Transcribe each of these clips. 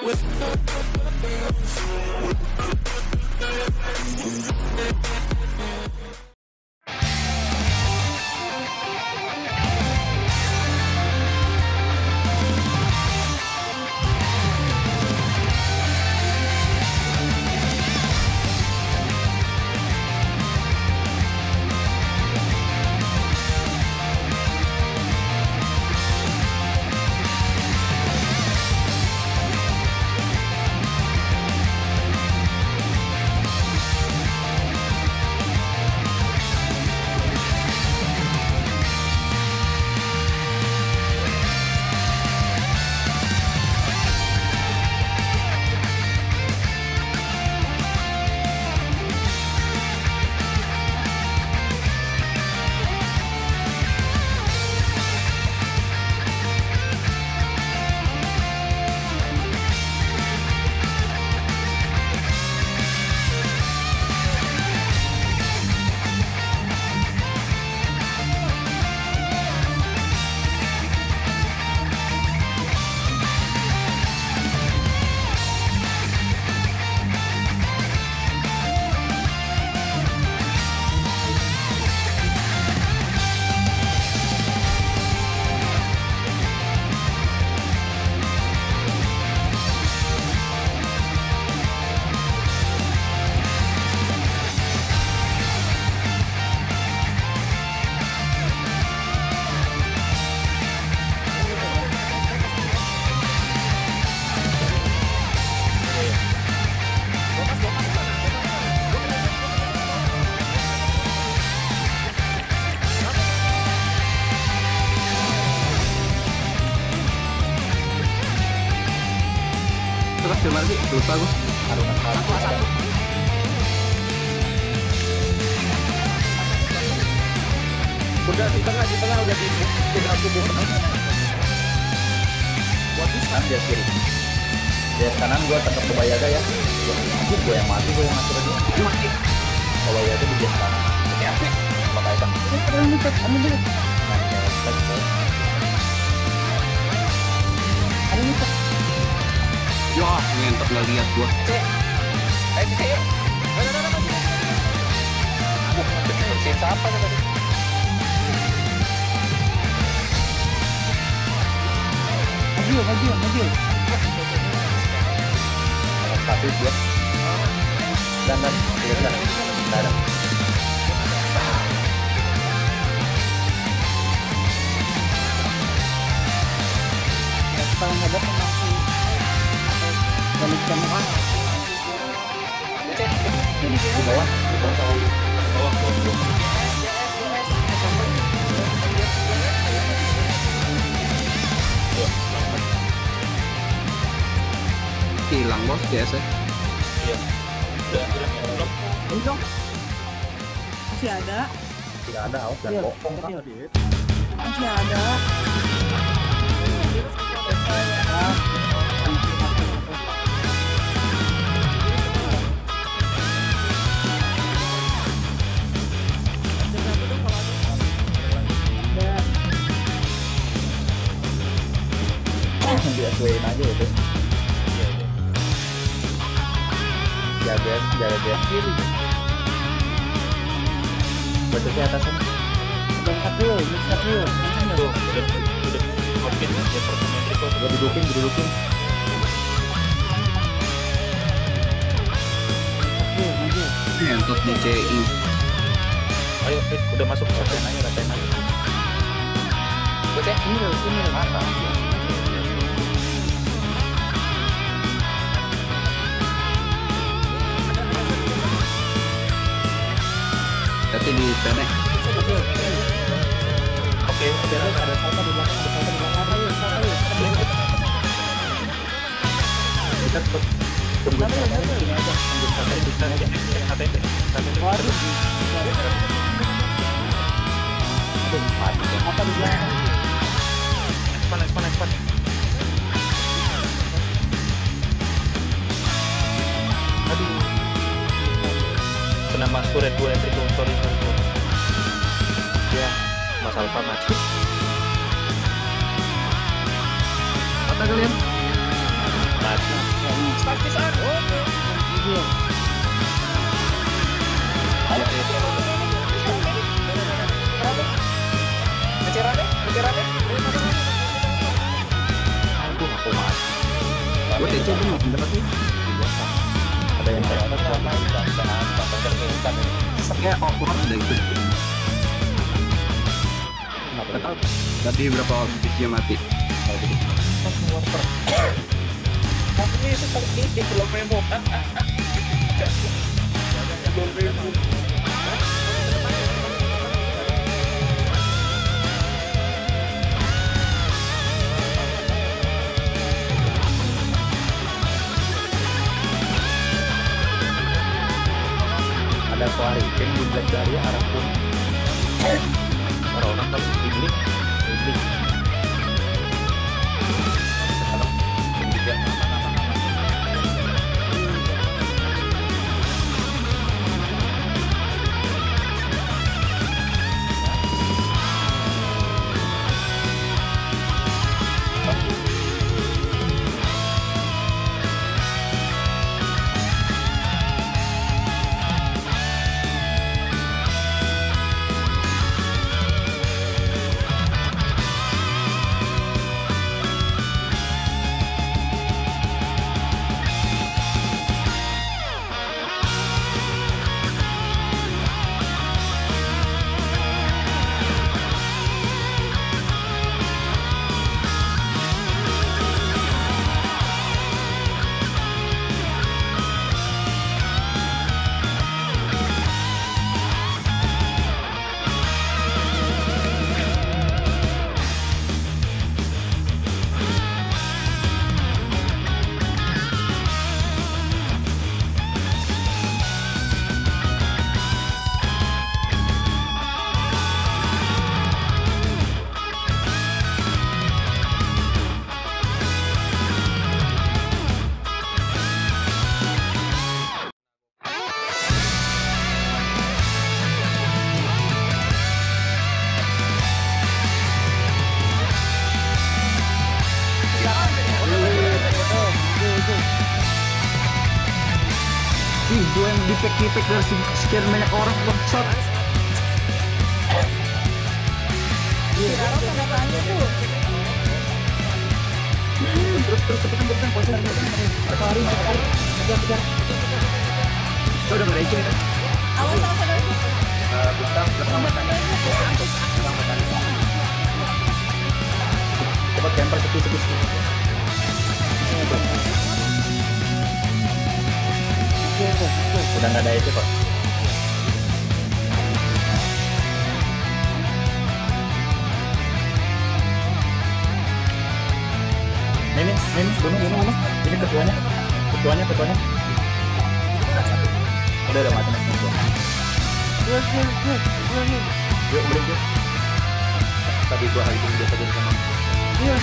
Terus gue. Udah di tengah, di tengah udah di udah tubuh. Buat bisa dia kiri. Dia kanan gua tetap ke Bayaga ya. Gua anjir gua yang mati gua yang mati tadi. Mati. Kalau Bayaga di dia kanan. Oke, asik. Apa Bayaga? Nah, ya, Ya, ngentot nggak lihat gue. Siapa tadi? Maju, maju. Nomor satu dia. Dan dan dan dan dan. Ke muka. Di bawah, di bawah. Hilang bos DS -nya. Ini dong. Masih ada, Tidak ada awas dan Iya. bokong kan. masih ada. Di SW-in aja itu. Jaga, jaga dia. Kiri. Bentuknya atasnya. Berangkat dulu, berangkat dulu. Gua dudukin, gua dudukin. Maju, maju. Ngentot di CI. Ayo, eh, udah masuk rasain aja, rasain aja. Oke. Sini dulu, sini dulu. Di tenek. Oke, Ada satu di belakang, ada di belakang. Ayo, ayo, kita tetap tunggu sini aja. Tunggu di sini aja. Waduh. Apa di belakang? Expand, expand, expand. Kena mas turret gue yang itu, sorry, sorry. Ya, Mas Alfa mati. Mata kalian. mati. Maju. Aduh, aku mati. Gue TC belum dapat nih. Ada yang kayak cerminkan ini. Kayak awkward itu. Kenapa? Tadi berapa bisnya mati. Ini itu kali ini belum. Belum memo. Kuarikin di Black dari arah pun. Orang-orang kalau iblis, dipek-dipek dari se- sekian banyak orang bangsat. Hmm, Terus terus terus terus terus terus terus terus Lari, lari. Kejar, kejar. Kita udah ngereje kan? Eh, belakang, belakang matanya. Belakang matanya. Cepat camper sepi sepi. sepi. Udah nggak ada itu kok. Ini, ini, bunuh, bunuh, bunuh. Ini ketuanya, ketuanya, ketuanya. Udah, udah mati heal. Yuk, belum, yuk. Tadi gua hari ini biasa jadi sama. Nah,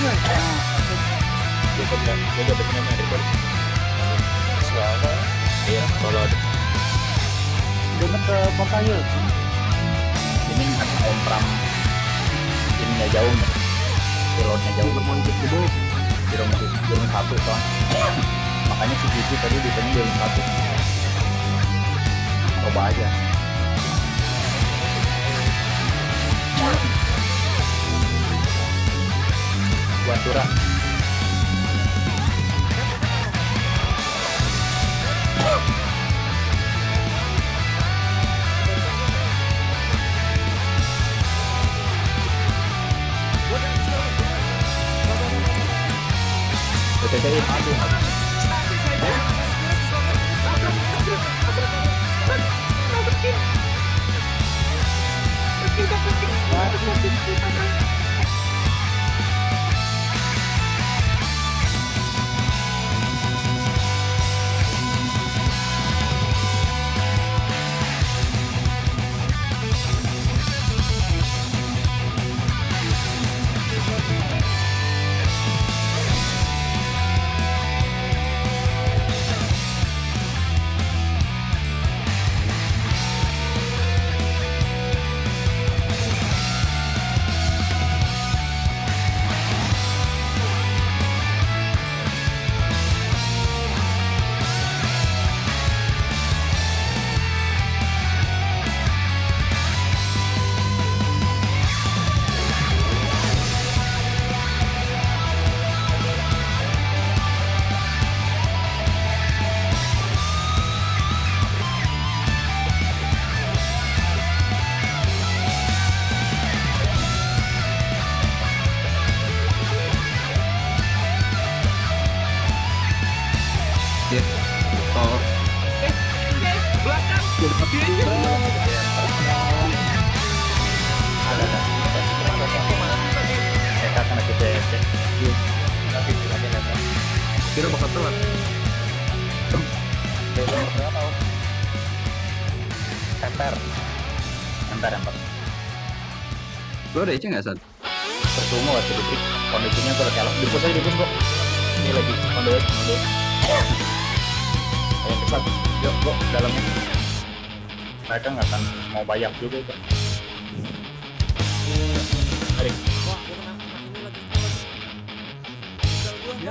Dia kok bilang, dia udah bikin nama dari tadi. Siapa? Iya, kalau. Demet ke pompa heal. ini ngasih kompram ini nggak jauh nih. Pilotnya jauh. Gede. di rumah di rumah satu soalnya makanya si Gigi tadi di sini di rumah satu. Coba aja. Buat curah Kira bakal telat. Emper. Emper emper. Lo ada EC nggak saat? Percuma waktu di pick. Kondisinya tuh kelok. Dipus aja dipus kok. Ini lagi on the way, on the way. Ayo cepat. Yuk, kok dalamnya. Mereka nggak akan mau bayar juga itu. Mari.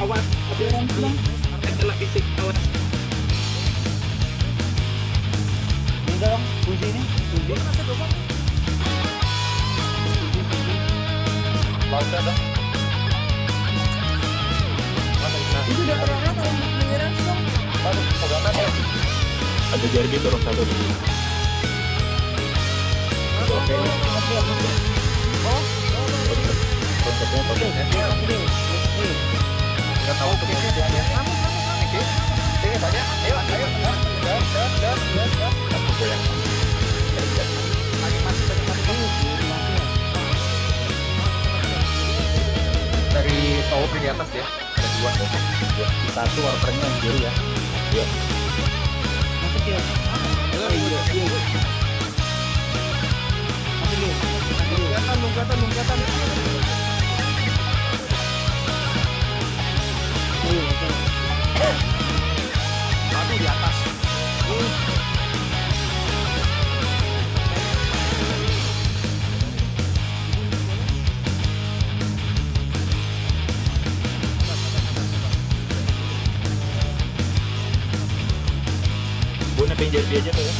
awas, adalah fisik awas. Ini dong, kunci ini. Kunci. Lautnya dong. Itu udah orang kalau clearance dong. Ada Jarbi turun satu di sini. Oke. Konsepnya konsepnya. Tahu tuh posisinya. Oke. Sini banyak. Ayo, ayo. Gas, gas, gas, gas, gas. Aku goyang. Lagi masih banyak. Dari tower di atas ya. Ada dua. Dua. Satu warpernya yang kiri ya. Masuk ya. Lunggatan, lunggatan, lunggatan. Aduh, di atas. Gue nepin aja tuh ya.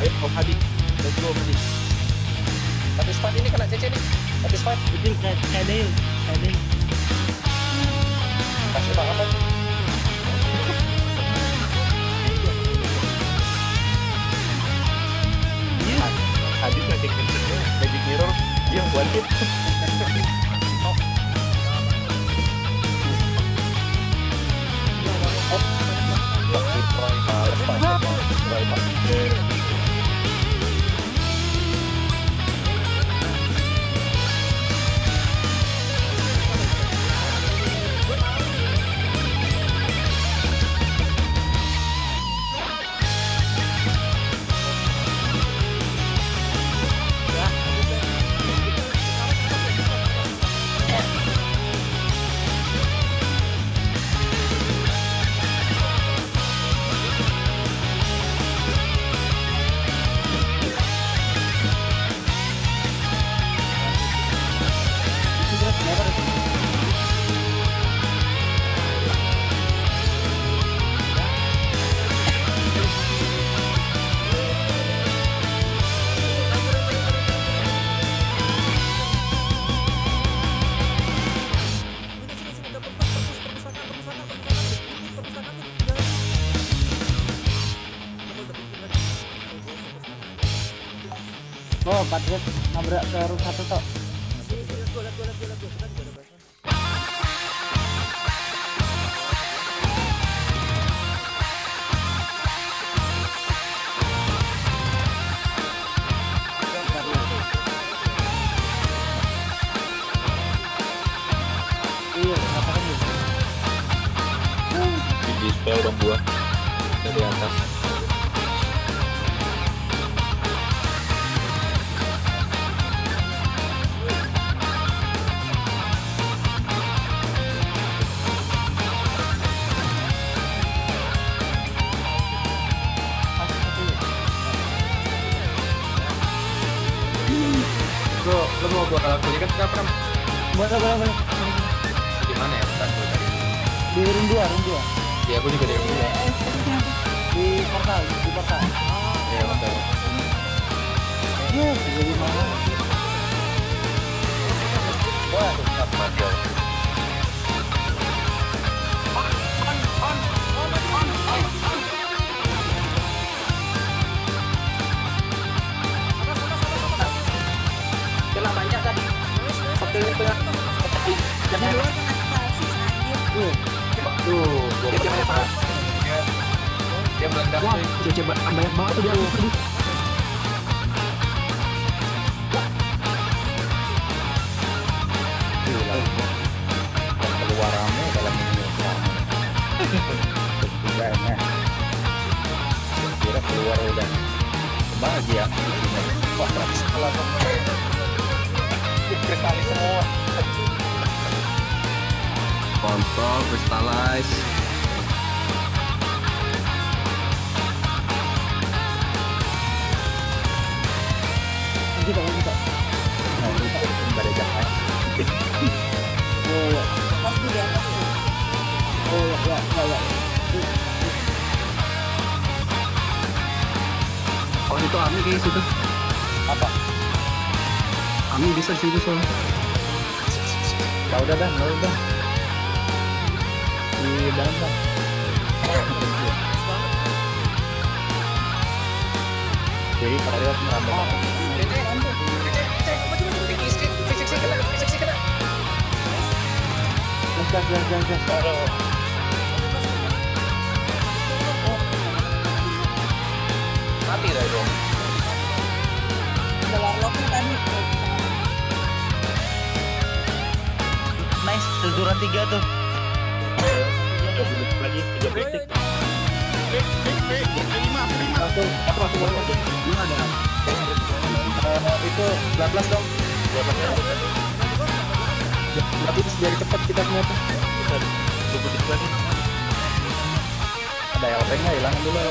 Ayo, Om Hadi. Let's go, Om Hadi. Satisfied ini kena CC nih. Satisfied. Banget kan. Hadi magic mirror. Magic mirror. Dia buat Oh, Patriot nabrak ke room satu tok. Boleh, boleh, boleh. Di mana ya? Bentar gua cari. Di room 2, room 2. Ya, aku juga dari dulu. Di portal, di portal. Ya, bentar. Iya, jadi mana? Ba- banyak banget tuh dia. Aduh. Gila. Dan keluar rame dalam. Kira keluar udah bahagia. Wah, setelah Kristali semua. Kontrol, crystallize. Kita kan kita. Nah, ini nggak ada. Oh ya, Pasti dia pasti. oh ya, ya, ya, ya. Oh itu Ami kayak situ. Apa? Ami bisa situ soalnya. Ya udah dah, nol dah. Di dalam dah. Jadi Riot merambah. Gas. Mati dah dong. Udah warlocknya tadi. Nice, tiga tuh. Lagi tiga detik. Aku langsung langsung. Ini ada. Eh, itu 18 dong. 18. Tapi biar cepat kita semua tuh. Ada LP nya hilangin dulu.